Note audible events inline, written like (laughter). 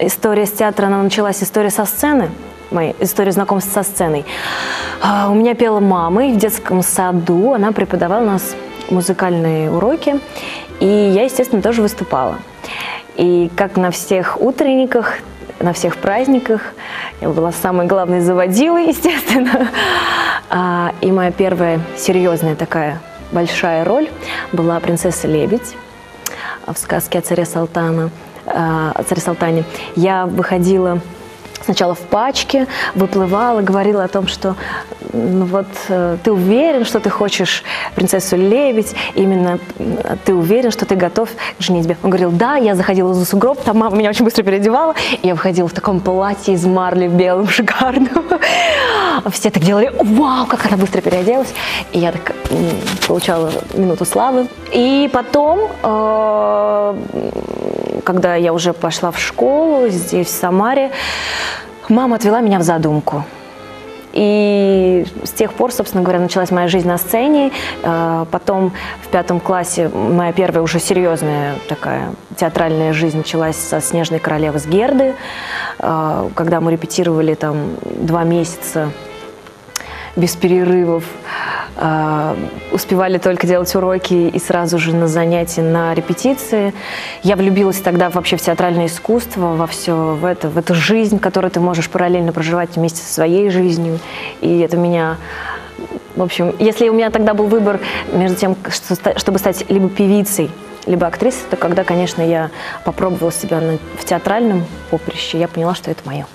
история с театра, она началась, история со сцены, моя история знакомства со сценой. А, У меня пела мама, и в детском саду она преподавала у нас музыкальные уроки, и я, естественно, тоже выступала. И как на всех утренниках, на всех праздниках, я была самой главной заводилой, (laughs) естественно. А, И моя первая серьезная такая большая роль была принцесса Лебедь в сказке о царе Салтана, о царе Салтане. Я выходила сначала в пачке, выплывала, говорила о том, что ну вот э, ты уверен, что ты хочешь принцессу Лебедь, именно э, ты уверен, что ты готов к женитьбе. Он говорил, да, я заходила за сугроб, там мама меня очень быстро переодевала, и я выходила в таком платье из марли белым, шикарном. (laughs) Все так делали, вау, как она быстро переоделась. И я так получала минуту славы. И потом, э, когда я уже пошла в школу здесь, в Самаре, мама отвела меня в задумку. И с тех пор, собственно говоря, началась моя жизнь на сцене. Э, Потом в пятом классе моя первая уже серьезная такая театральная жизнь началась со «Снежной королевы» с Герды, э, когда мы репетировали там два месяца без перерывов. Э, Успевали только делать уроки и сразу же на занятия, на репетиции. Я влюбилась тогда вообще в театральное искусство, во все, в, это, в эту жизнь, которую ты можешь параллельно проживать вместе со своей жизнью. И это меня... В общем, если у меня тогда был выбор между тем, чтобы стать либо певицей, либо актрисой, то когда, конечно, я попробовала себя в театральном поприще, я поняла, что это мое.